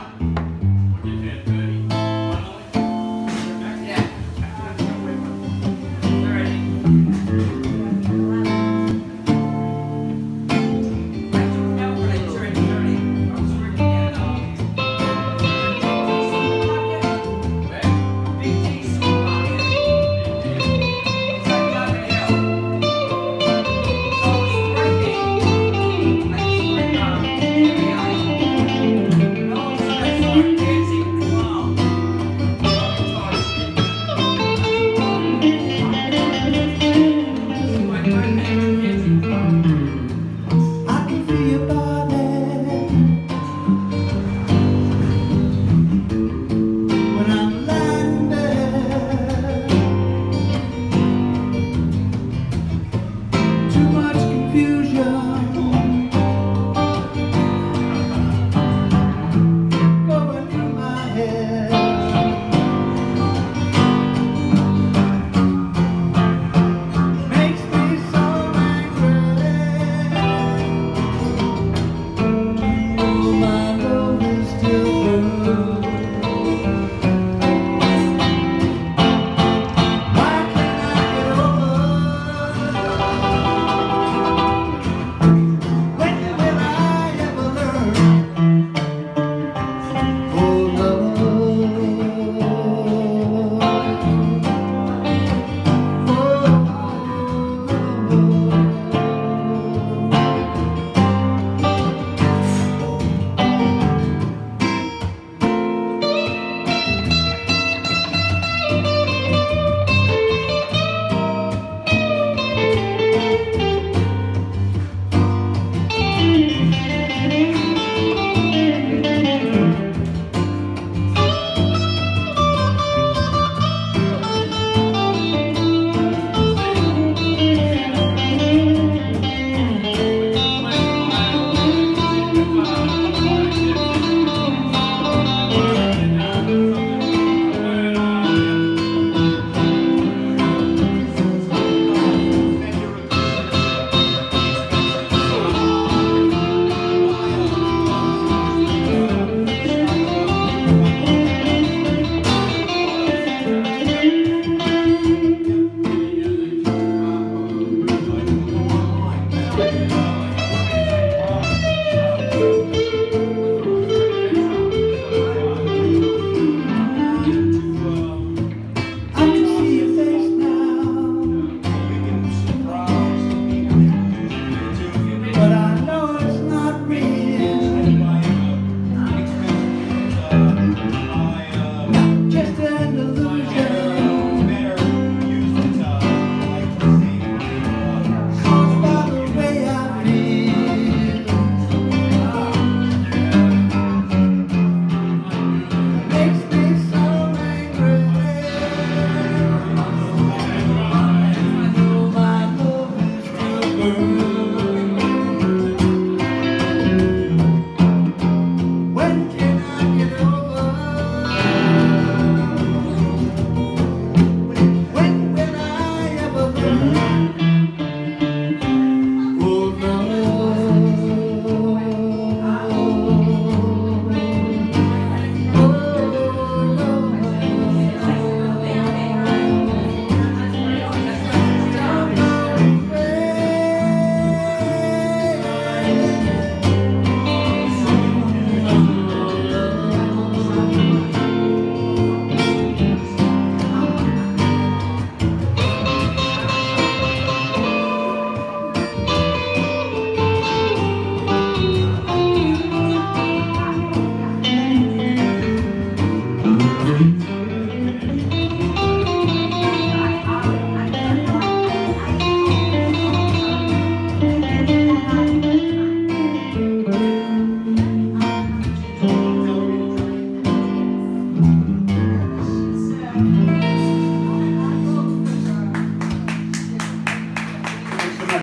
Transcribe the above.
One.